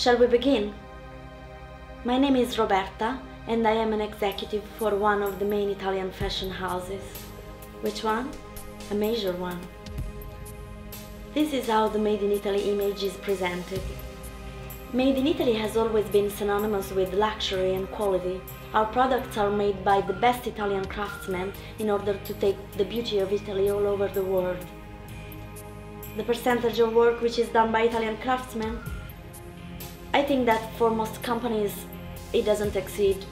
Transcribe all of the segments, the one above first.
Shall we begin? My name is Roberta and I am an executive for one of the main Italian fashion houses. Which one? A major one. This is how the Made in Italy image is presented. Made in Italy has always been synonymous with luxury and quality. Our products are made by the best Italian craftsmen in order to take the beauty of Italy all over the world. The percentage of work which is done by Italian craftsmen I think that for most companies it doesn't exceed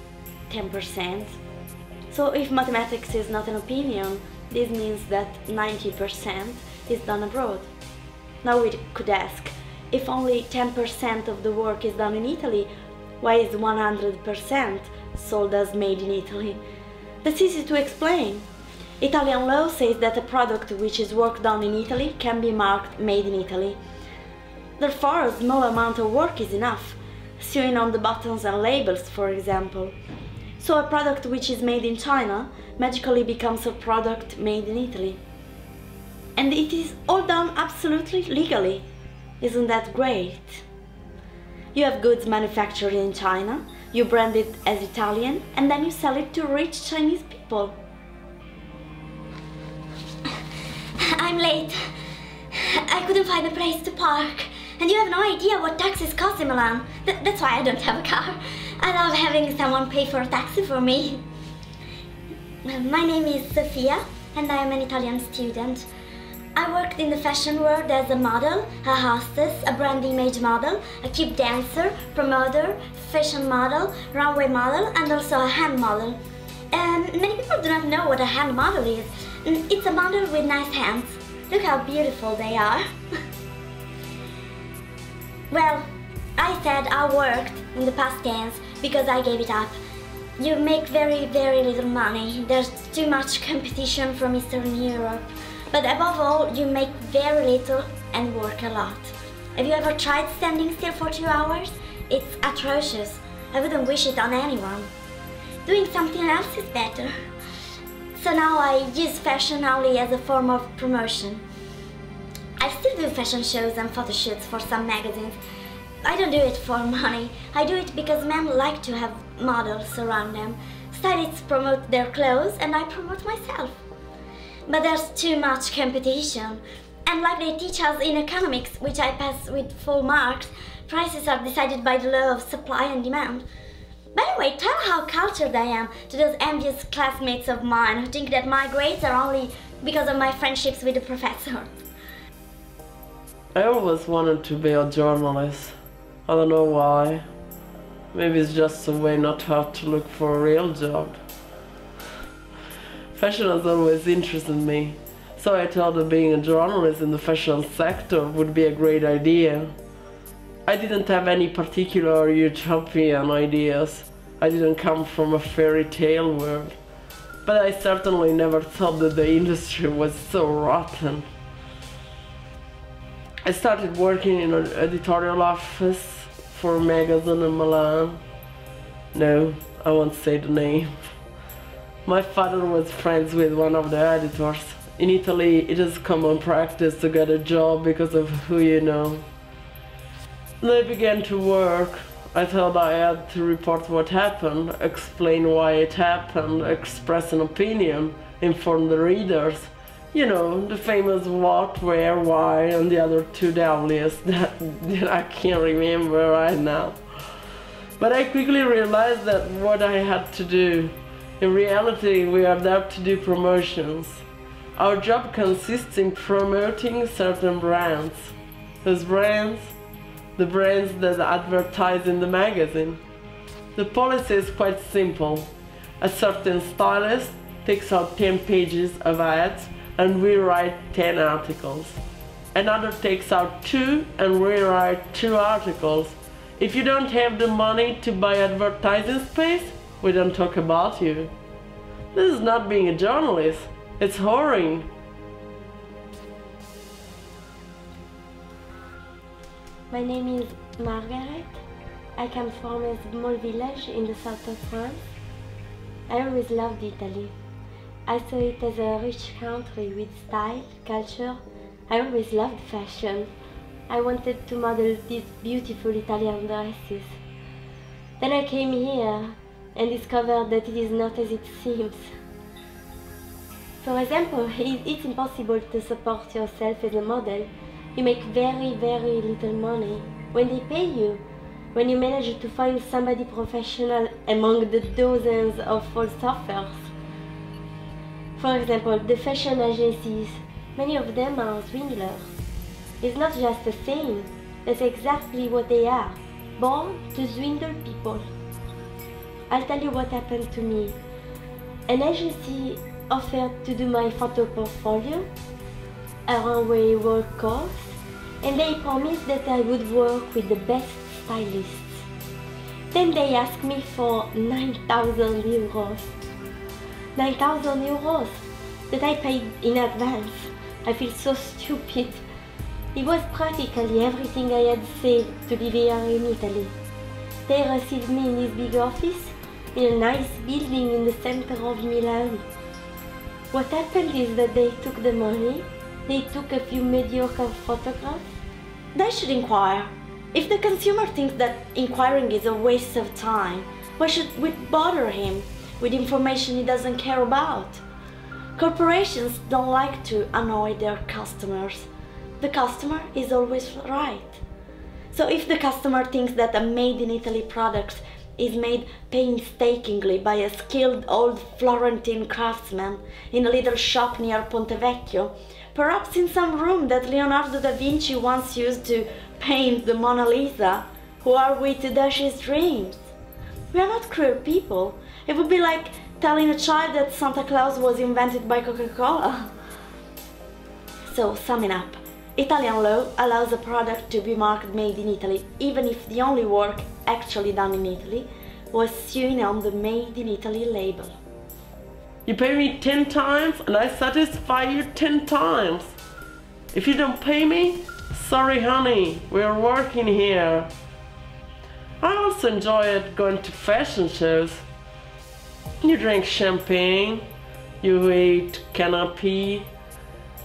10%. So if mathematics is not an opinion, this means that 90% is done abroad. Now we could ask, if only 10% of the work is done in Italy, why is 100% sold as made in Italy? That's easy to explain. Italian law says that a product which is work done in Italy can be marked made in Italy. Therefore, a small amount of work is enough, sewing on the buttons and labels, for example. So a product which is made in China magically becomes a product made in Italy. And it is all done absolutely legally. Isn't that great? You have goods manufactured in China, you brand it as Italian, and then you sell it to rich Chinese people. I'm late. I couldn't find a place to park. And you have no idea what taxis cost in Milan. Th that's why I don't have a car. I love having someone pay for a taxi for me. My name is Sofia and I am an Italian student. I worked in the fashion world as a model, a hostess, a brand image model, a cube dancer, promoter, fashion model, runway model, and also a hand model. And many people do not know what a hand model is. It's a model with nice hands. Look how beautiful they are. Well, I said I worked in the past tense because I gave it up. You make very, very little money. There's too much competition from Eastern Europe. But above all, you make very little and work a lot. Have you ever tried standing still for two hours? It's atrocious. I wouldn't wish it on anyone. Doing something else is better. So now I use fashion only as a form of promotion. I still do fashion shows and photo shoots for some magazines. I don't do it for money. I do it because men like to have models around them. Stylists promote their clothes and I promote myself. But there's too much competition. And like they teach us in economics, which I pass with full marks, prices are decided by the law of supply and demand. By the way, tell how cultured I am to those envious classmates of mine who think that my grades are only because of my friendships with the professor. I always wanted to be a journalist. I don't know why. Maybe it's just a way not to have to look for a real job. Fashion has always interested me, so I thought that being a journalist in the fashion sector would be a great idea. I didn't have any particular utopian ideas. I didn't come from a fairy tale world. But I certainly never thought that the industry was so rotten. I started working in an editorial office for a magazine in Milan. No, I won't say the name. My father was friends with one of the editors. In Italy, it is common practice to get a job because of who you know. They began to work, I thought I had to report what happened, explain why it happened, express an opinion, inform the readers you know, the famous what, where, why, and the other two W's that, that I can't remember right now. But I quickly realized that what I had to do. In reality, we are there to do promotions. Our job consists in promoting certain brands. Those brands, the brands that advertise in the magazine. The policy is quite simple. A certain stylist takes out 10 pages of ads and we write 10 articles. Another takes out two and we write two articles. If you don't have the money to buy advertising space, we don't talk about you. This is not being a journalist, it's whoring. My name is Margaret. I come from a small village in the south of France. I always loved Italy. I saw it as a rich country with style, culture. I always loved fashion. I wanted to model these beautiful Italian dresses. Then I came here and discovered that it is not as it seems. For example, it's impossible to support yourself as a model. You make very, very little money. When they pay you, when you manage to find somebody professional among the dozens of false offers. For example, the fashion agencies, many of them are swindlers. It's not just a saying, that's exactly what they are, born to swindle people. I'll tell you what happened to me. An agency offered to do my photo portfolio, a runway work course, and they promised that I would work with the best stylists. Then they asked me for 9,000 euros. 9,000 euros that I paid in advance. I feel so stupid. It was practically everything I had saved to live here in Italy. They received me in this big office in a nice building in the center of Milan. What happened is that they took the money, they took a few mediocre photographs. They should inquire. If the consumer thinks that inquiring is a waste of time, why should we bother him with information he doesn't care about? Corporations don't like to annoy their customers. The customer is always right. So if the customer thinks that a made in Italy product is made painstakingly by a skilled old Florentine craftsman in a little shop near Ponte Vecchio, perhaps in some room that Leonardo da Vinci once used to paint the Mona Lisa, who are we to dash his dreams? We are not cruel people. It would be like telling a child that Santa Claus was invented by Coca-Cola. So, summing up, Italian law allows a product to be marked made in Italy, even if the only work actually done in Italy was sewn on the made in Italy label. You pay me 10 times and I satisfy you 10 times. If you don't pay me, sorry honey, we're working here. I also enjoy it going to fashion shows. You drink champagne, you eat canapé.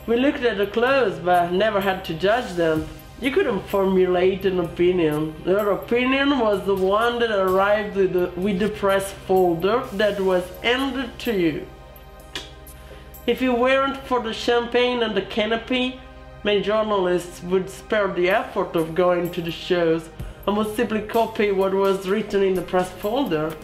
We looked at the clothes but never had to judge them. You couldn't formulate an opinion. Your opinion was the one that arrived with the, with the press folder that was handed to you. If it weren't for the champagne and the canopy, many journalists would spare the effort of going to the shows and would simply copy what was written in the press folder.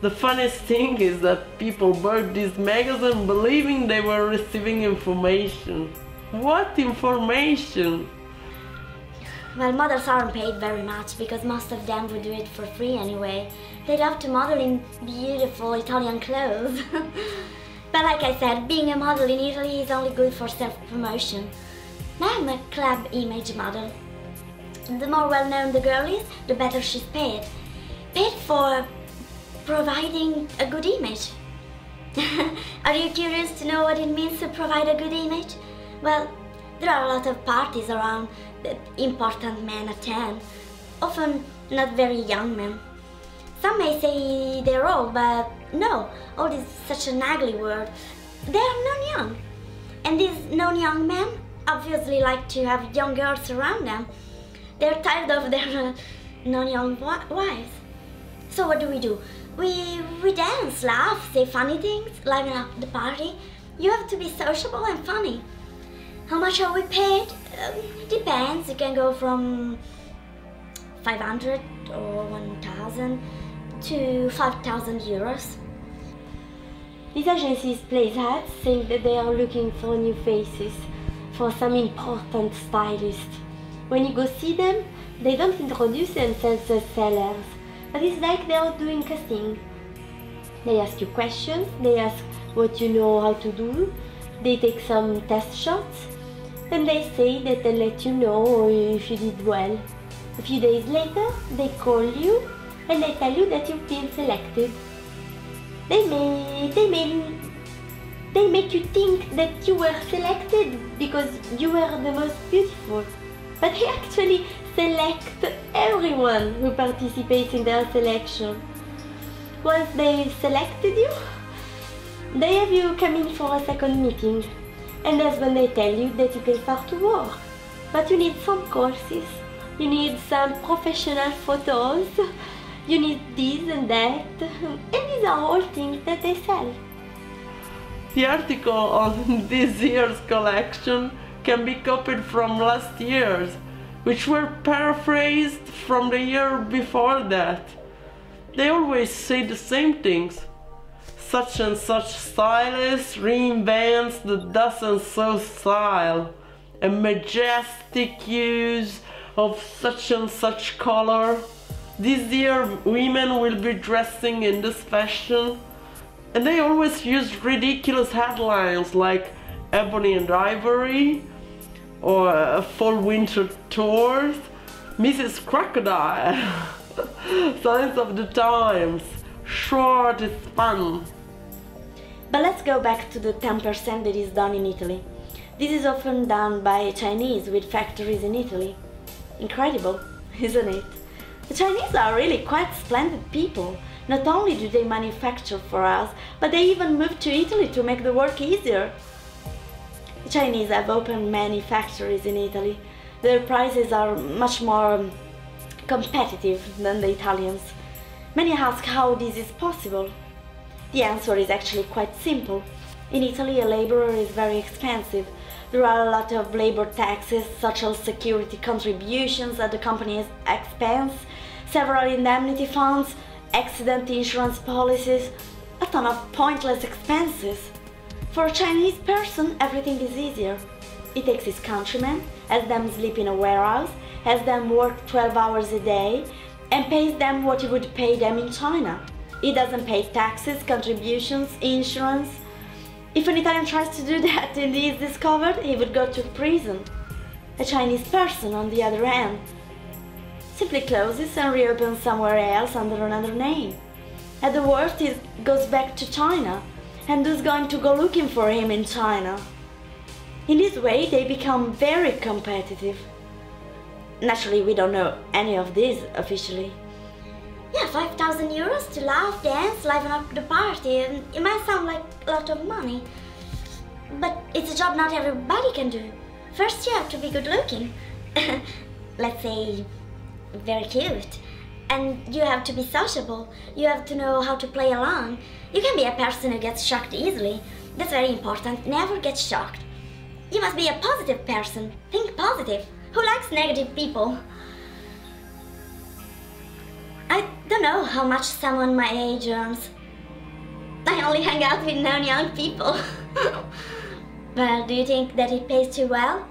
The funniest thing is that people bought this magazine believing they were receiving information. What information? Well, models aren't paid very much because most of them would do it for free anyway. They love to model in beautiful Italian clothes. but like I said, being a model in Italy is only good for self-promotion. Now I'm a club image model. The more well-known the girl is, the better she's paid. Paid for providing a good image. are you curious to know what it means to provide a good image? Well, there are a lot of parties around that important men attend, often not very young men. Some may say they're old, but no, old is such an ugly word. They are non-young. And these non-young men obviously like to have young girls around them. They're tired of their non-young wives. So what do we do? We, we dance, laugh, say funny things, liven up the party. You have to be sociable and funny. How much are we paid? Um, depends. You can go from 500 or 1000 to 5000 euros. These agencies place ads saying that they are looking for new faces, for some important stylist. When you go see them, they don't introduce themselves as sellers, but it's like they are doing casting. They ask you questions, they ask what you know how to do, they take some test shots, and they say that they let you know if you did well. A few days later, they call you and they tell you that you've been selected. They may, they may, they make you think that you were selected because you were the most beautiful. But they actually select everyone who participates in their selection. Once they've selected you, they have you come in for a second meeting and that's when they tell you that you can start to work. But you need some courses. You need some professional photos. You need this and that. And these are all things that they sell. The article on this year's collection can be copied from last year's, which were paraphrased from the year before that. They always say the same things. Such and such stylist reinvents the does and so style. A majestic use of such and such color. This year women will be dressing in this fashion. And they always use ridiculous headlines like Ebony and Ivory or uh, Fall Winter Tours, Mrs. Crocodile, Signs of the Times, Short is fun. But let's go back to the 10% that is done in Italy. This is often done by Chinese with factories in Italy. Incredible, isn't it? The Chinese are really quite splendid people. Not only do they manufacture for us, but they even moved to Italy to make the work easier. The Chinese have opened many factories in Italy. Their prices are much more um, competitive than the Italians. Many ask how this is possible. The answer is actually quite simple. In Italy, a laborer is very expensive. There are a lot of labor taxes, social security contributions at the company's expense, several indemnity funds, accident insurance policies, a ton of pointless expenses. For a Chinese person, everything is easier. He takes his countrymen, has them sleep in a warehouse, has them work 12 hours a day, and pays them what he would pay them in China. He doesn't pay taxes, contributions, insurance. If an Italian tries to do that and he is discovered, he would go to prison. A Chinese person, on the other hand, simply closes and reopens somewhere else under another name. At the worst, he goes back to China, and who's going to go looking for him in China? In this way, they become very competitive. Naturally, we don't know any of this officially. Yeah, 5,000 euros to laugh, dance, liven up the party. It might sound like a lot of money, but it's a job not everybody can do. First, you have to be good looking. Let's say, very cute. And you have to be sociable. You have to know how to play along. You can be a person who gets shocked easily. That's very important. Never get shocked. You must be a positive person. Think positive. Who likes negative people? I don't know how much someone my age earns. I only hang out with non-young people. well, do you think that it pays too well?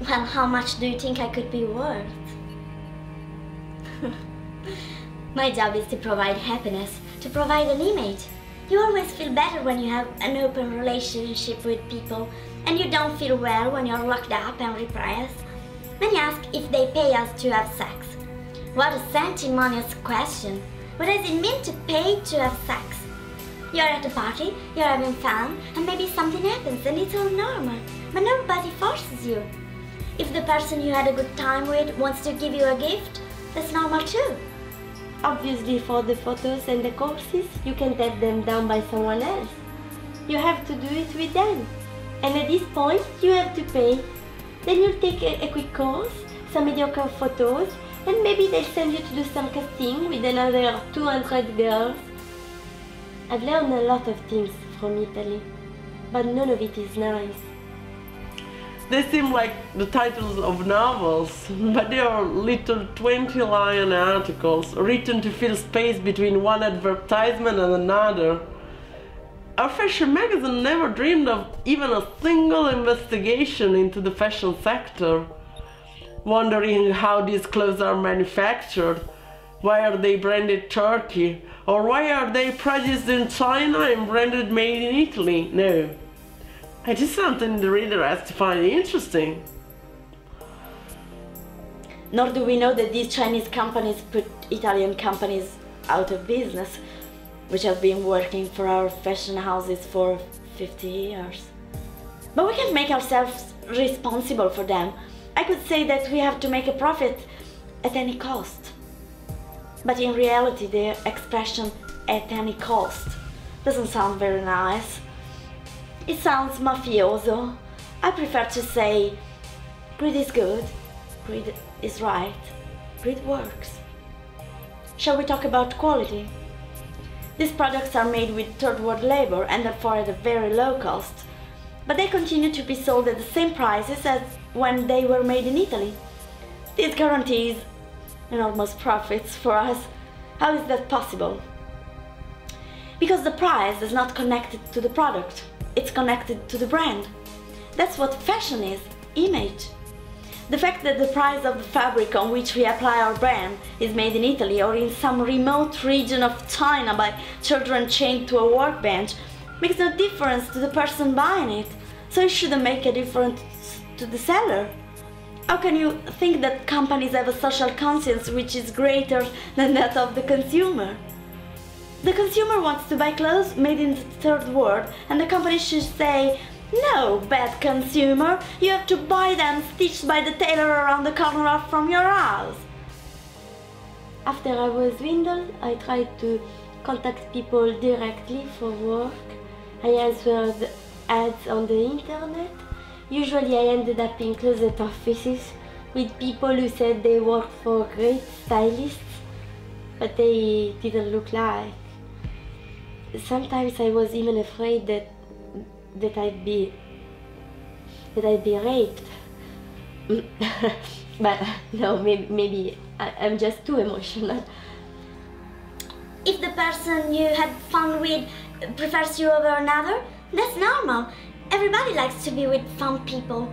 Well, how much do you think I could be worth? my job is to provide happiness, to provide an image. You always feel better when you have an open relationship with people, and you don't feel well when you're locked up and repressed. Many ask if they pay us to have sex. What a sanctimonious question. What does it mean to pay to have sex? You're at a party, you're having fun, and maybe something happens and it's all normal, but nobody forces you. If the person you had a good time with wants to give you a gift, that's normal too. Obviously, for the photos and the courses, you can take them down by someone else. You have to do it with them. And at this point, you have to pay. Then you'll take a, a quick course, some mediocre photos, and maybe they'll send you to do some casting with another 200 girls. I've learned a lot of things from Italy, but none of it is nice. They seem like the titles of novels, but they are little 20 line articles written to fill space between one advertisement and another. Our fashion magazine never dreamed of even a single investigation into the fashion sector wondering how these clothes are manufactured, why are they branded Turkey, or why are they produced in China and branded made in Italy? No. It is something the reader has to find interesting. Nor do we know that these Chinese companies put Italian companies out of business, which have been working for our fashion houses for 50 years. But we can't make ourselves responsible for them I could say that we have to make a profit at any cost. But in reality, the expression at any cost doesn't sound very nice. It sounds mafioso. I prefer to say Greed is good, greed is right, greed works. Shall we talk about quality? These products are made with third world labor and therefore at a very low cost, but they continue to be sold at the same prices as when they were made in Italy. This guarantees enormous profits for us. How is that possible? Because the price is not connected to the product, it's connected to the brand. That's what fashion is image. The fact that the price of the fabric on which we apply our brand is made in Italy or in some remote region of China by children chained to a workbench makes no difference to the person buying it, so it shouldn't make a difference to the seller. How can you think that companies have a social conscience which is greater than that of the consumer? The consumer wants to buy clothes made in the third world, and the company should say, no, bad consumer, you have to buy them stitched by the tailor around the corner from your house. After I was swindled, I tried to contact people directly for work. I answered ads on the internet. Usually I ended up in closet offices with people who said they worked for great stylists, but they didn't look like. Sometimes I was even afraid that that I'd be that I'd be raped. but no, maybe maybe I, I'm just too emotional. If the person you had fun with prefers you over another, that's normal. Everybody likes to be with fun people.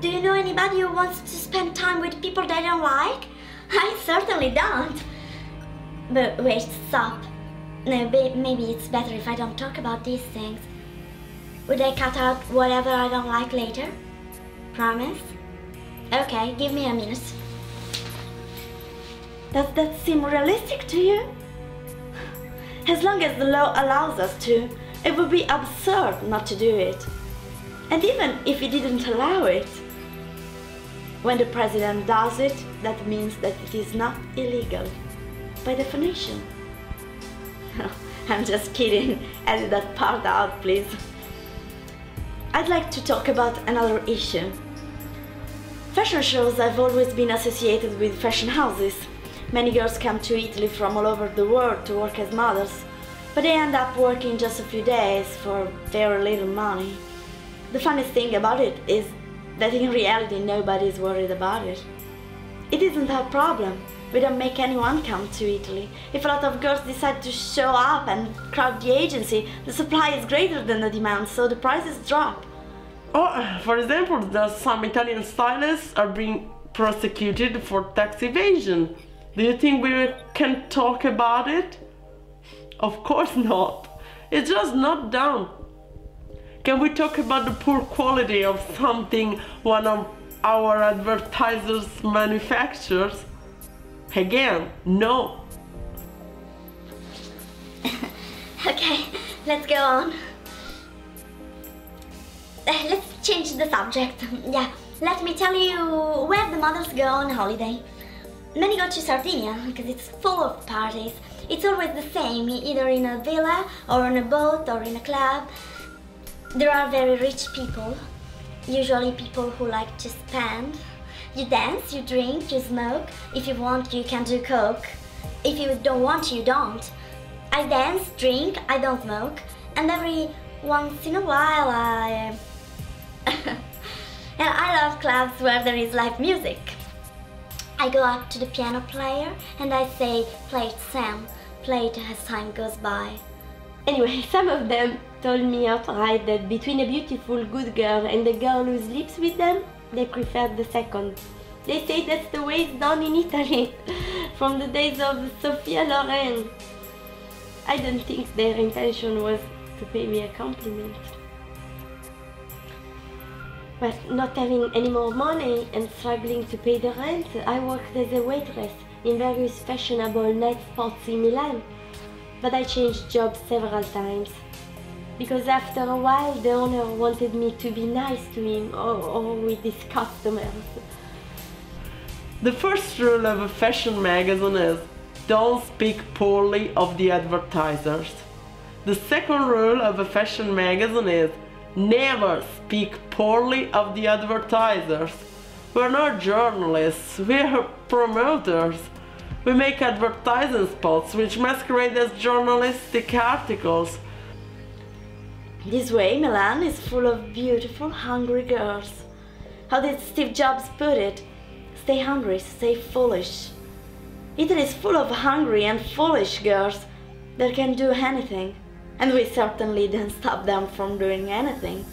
Do you know anybody who wants to spend time with people they don't like? I certainly don't. But wait, stop. No, maybe it's better if I don't talk about these things. Would I cut out whatever I don't like later? Promise? Okay, give me a minute. Does that seem realistic to you? As long as the law allows us to, it would be absurd not to do it. And even if it didn't allow it, when the president does it, that means that it is not illegal, by definition. I'm just kidding, edit that part out, please. I'd like to talk about another issue. Fashion shows have always been associated with fashion houses. Many girls come to Italy from all over the world to work as models, but they end up working just a few days for very little money. The funniest thing about it is that in reality nobody is worried about it. It isn't our problem. We don't make anyone come to Italy. If a lot of girls decide to show up and crowd the agency, the supply is greater than the demand, so the prices drop. Oh, for example, there's some Italian stylists are being prosecuted for tax evasion. Do you think we can talk about it? Of course not. It's just not done. Can we talk about the poor quality of something one of our advertisers manufactures? Again, no. okay, let's go on. Uh, let's change the subject. yeah, let me tell you where the models go on holiday. Many go to Sardinia because it's full of parties. It's always the same, either in a villa or on a boat or in a club. There are very rich people, usually people who like to spend you dance, you drink, you smoke. If you want, you can do coke. If you don't want, you don't. I dance, drink, I don't smoke. And every once in a while I... and I love clubs where there is live music. I go up to the piano player and I say, play it Sam, play it as time goes by. Anyway, some of them told me outright that between a beautiful good girl and a girl who sleeps with them, they preferred the second. They say that's the way it's done in Italy, from the days of Sophia Loren. I don't think their intention was to pay me a compliment. But not having any more money and struggling to pay the rent, I worked as a waitress in various fashionable night spots in Milan. But I changed jobs several times because after a while the owner wanted me to be nice to him or, or with his customers. The first rule of a fashion magazine is don't speak poorly of the advertisers. The second rule of a fashion magazine is never speak poorly of the advertisers. We're not journalists, we're promoters. We make advertising spots which masquerade as journalistic articles. This way, Milan is full of beautiful, hungry girls. How did Steve Jobs put it? Stay hungry, stay foolish. Italy is full of hungry and foolish girls that can do anything, and we certainly don't stop them from doing anything.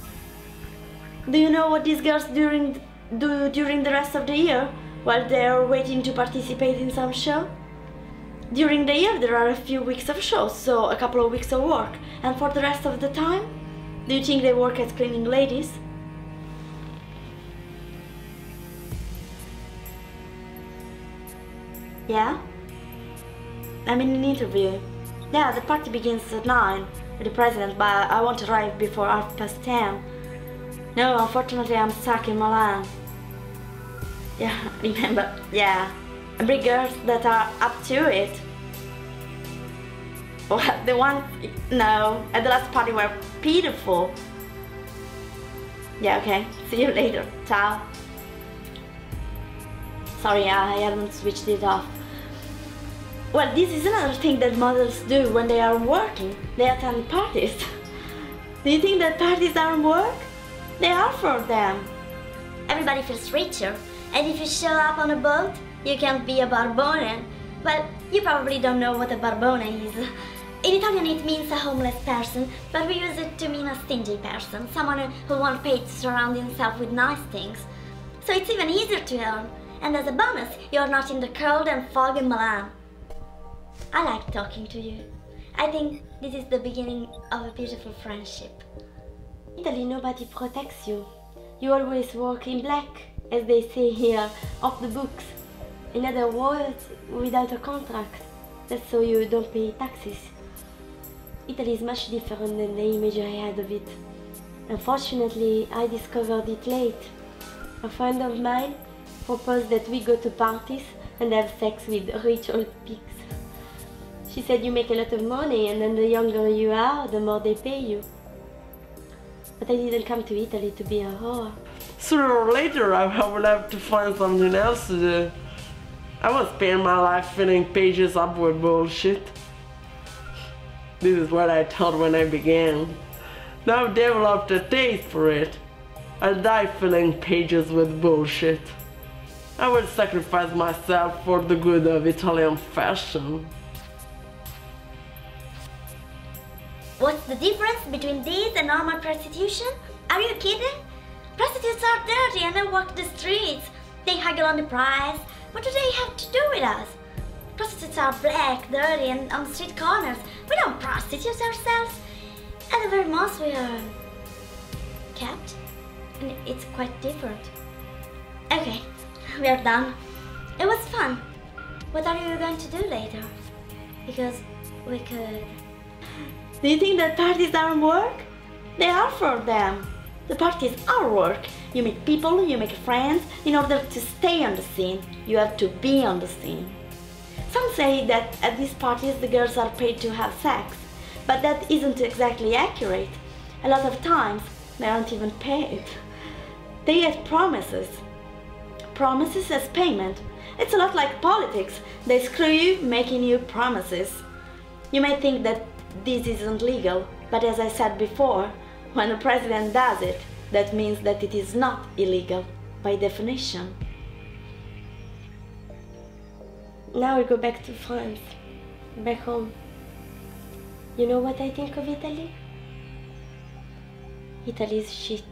Do you know what these girls during, do during the rest of the year while they are waiting to participate in some show? During the year there are a few weeks of shows, so a couple of weeks of work, and for the rest of the time, do you think they work as cleaning ladies? Yeah? I'm in an interview. Yeah, the party begins at 9 with the president, but I won't arrive before half past 10. No, unfortunately I'm stuck in Milan. Yeah, remember, yeah. Big girls that are up to it. The one, no, at the last party were beautiful. Yeah, okay, see you later, ciao. Sorry, I haven't switched it off. Well, this is another thing that models do when they are working. They attend parties. do you think that parties aren't work? They are for them. Everybody feels richer, and if you show up on a boat, you can't be a barbone. Well, you probably don't know what a barbone is. In Italian it means a homeless person, but we use it to mean a stingy person, someone who won't pay to surround himself with nice things. So it's even easier to earn, and as a bonus, you're not in the cold and foggy Milan. I like talking to you. I think this is the beginning of a beautiful friendship. In Italy, nobody protects you. You always walk in black, as they say here, off the books. In other words, without a contract. That's so you don't pay taxes. Italy is much different than the image I had of it. Unfortunately, I discovered it late. A friend of mine proposed that we go to parties and have sex with rich old pigs. She said you make a lot of money and then the younger you are, the more they pay you. But I didn't come to Italy to be a whore. Sooner or later, I will have to find something else to do. I won't spend my life filling pages up with bullshit. This is what I thought when I began. Now I've developed a taste for it. I'll die filling pages with bullshit. I will sacrifice myself for the good of Italian fashion. What's the difference between this and normal prostitution? Are you kidding? Prostitutes are dirty and they walk the streets. They haggle on the price. What do they have to do with us? Prostitutes are black, dirty, and on street corners. We don't prostitute ourselves. At the very most, we are kept. And it's quite different. Okay, we are done. It was fun. What are you going to do later? Because we could do you think that parties aren't work? They are for them. The parties are work. You meet people, you make friends. In order to stay on the scene, you have to be on the scene. Some say that at these parties the girls are paid to have sex, but that isn't exactly accurate. A lot of times they aren't even paid. They get promises. Promises as payment. It's a lot like politics. They screw you making you promises. You may think that this isn't legal, but as I said before, when a president does it, that means that it is not illegal by definition. Now we go back to France, back home. You know what I think of Italy? Italy is shit.